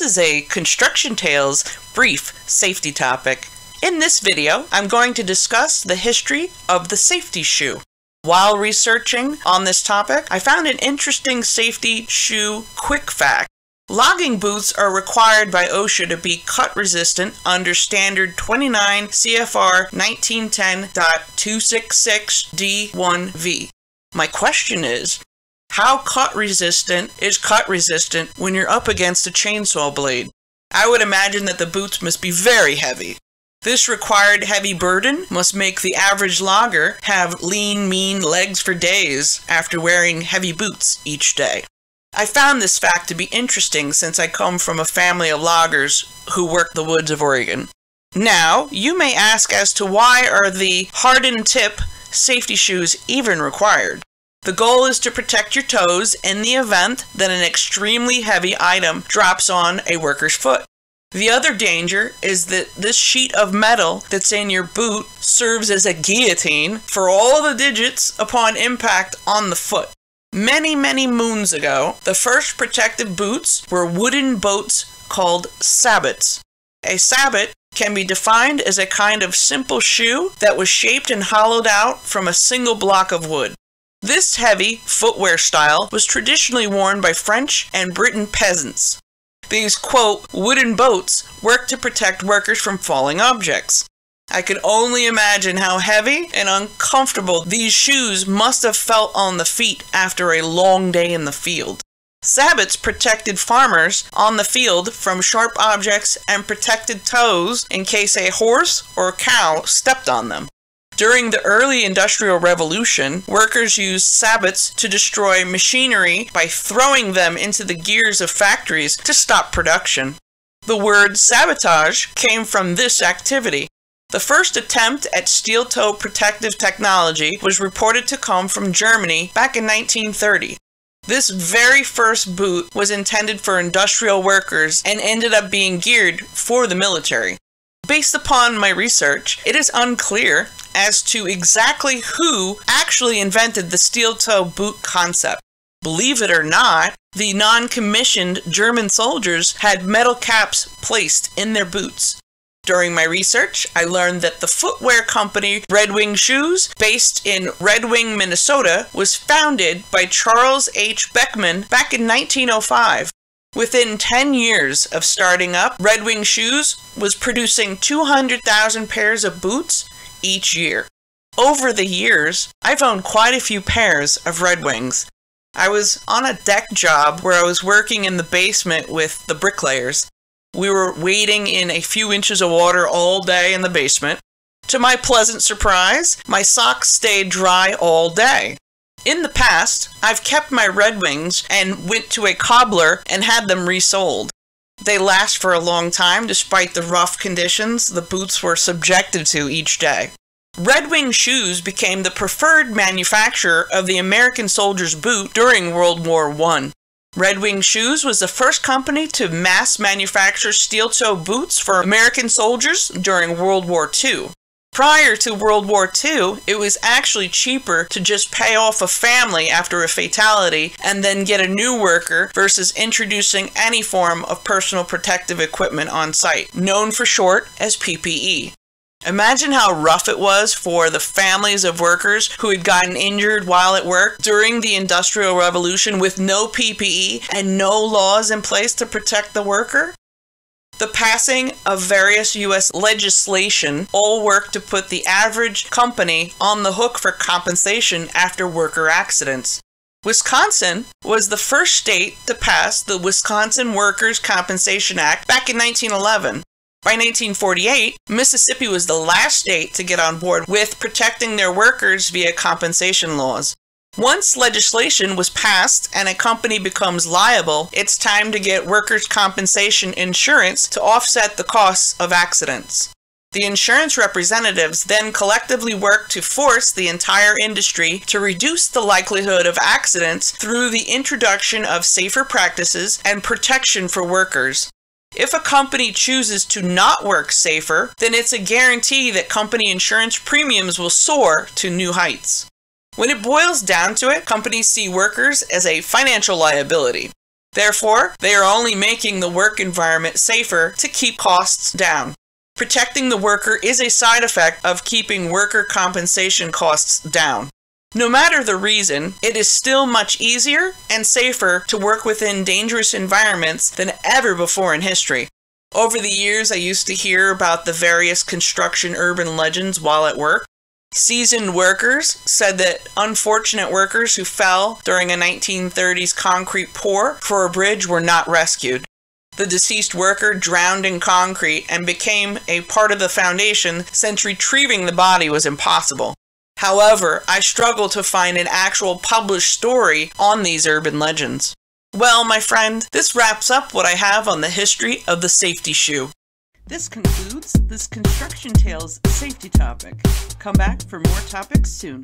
This is a Construction Tales brief safety topic. In this video, I'm going to discuss the history of the safety shoe. While researching on this topic, I found an interesting safety shoe quick fact. Logging boots are required by OSHA to be cut resistant under standard 29 CFR 1910.266D1V. My question is, how cut resistant is cut resistant when you're up against a chainsaw blade? I would imagine that the boots must be very heavy. This required heavy burden must make the average logger have lean, mean legs for days after wearing heavy boots each day. I found this fact to be interesting since I come from a family of loggers who work the woods of Oregon. Now, you may ask as to why are the hardened tip safety shoes even required? The goal is to protect your toes in the event that an extremely heavy item drops on a worker's foot. The other danger is that this sheet of metal that's in your boot serves as a guillotine for all the digits upon impact on the foot. Many, many moons ago, the first protective boots were wooden boats called sabots. A sabot can be defined as a kind of simple shoe that was shaped and hollowed out from a single block of wood. This heavy footwear style was traditionally worn by French and Briton peasants. These, quote, wooden boats worked to protect workers from falling objects. I can only imagine how heavy and uncomfortable these shoes must have felt on the feet after a long day in the field. Sabots protected farmers on the field from sharp objects and protected toes in case a horse or cow stepped on them. During the early Industrial Revolution, workers used sabots to destroy machinery by throwing them into the gears of factories to stop production. The word sabotage came from this activity. The first attempt at steel toe protective technology was reported to come from Germany back in 1930. This very first boot was intended for industrial workers and ended up being geared for the military. Based upon my research, it is unclear as to exactly who actually invented the steel toe boot concept. Believe it or not, the non commissioned German soldiers had metal caps placed in their boots. During my research, I learned that the footwear company Red Wing Shoes, based in Red Wing, Minnesota, was founded by Charles H. Beckman back in 1905. Within 10 years of starting up, Red Wing Shoes was producing 200,000 pairs of boots each year. Over the years, I've owned quite a few pairs of Red Wings. I was on a deck job where I was working in the basement with the bricklayers. We were wading in a few inches of water all day in the basement. To my pleasant surprise, my socks stayed dry all day. In the past, I've kept my Red Wings and went to a cobbler and had them resold. They last for a long time despite the rough conditions the boots were subjected to each day. Red Wing Shoes became the preferred manufacturer of the American soldier's boot during World War I. Red Wing Shoes was the first company to mass manufacture steel toe boots for American soldiers during World War II. Prior to World War II, it was actually cheaper to just pay off a family after a fatality and then get a new worker versus introducing any form of personal protective equipment on site, known for short as PPE. Imagine how rough it was for the families of workers who had gotten injured while at work during the Industrial Revolution with no PPE and no laws in place to protect the worker. The passing of various U.S. legislation all work to put the average company on the hook for compensation after worker accidents. Wisconsin was the first state to pass the Wisconsin Workers' Compensation Act back in 1911. By 1948, Mississippi was the last state to get on board with protecting their workers via compensation laws. Once legislation was passed and a company becomes liable, it's time to get workers' compensation insurance to offset the costs of accidents. The insurance representatives then collectively work to force the entire industry to reduce the likelihood of accidents through the introduction of safer practices and protection for workers. If a company chooses to not work safer, then it's a guarantee that company insurance premiums will soar to new heights. When it boils down to it, companies see workers as a financial liability. Therefore, they are only making the work environment safer to keep costs down. Protecting the worker is a side effect of keeping worker compensation costs down. No matter the reason, it is still much easier and safer to work within dangerous environments than ever before in history. Over the years, I used to hear about the various construction urban legends while at work. Seasoned workers said that unfortunate workers who fell during a 1930s concrete pour for a bridge were not rescued. The deceased worker drowned in concrete and became a part of the foundation since retrieving the body was impossible. However, I struggle to find an actual published story on these urban legends. Well, my friend, this wraps up what I have on the history of the safety shoe. This concludes this Construction Tales safety topic. Come back for more topics soon.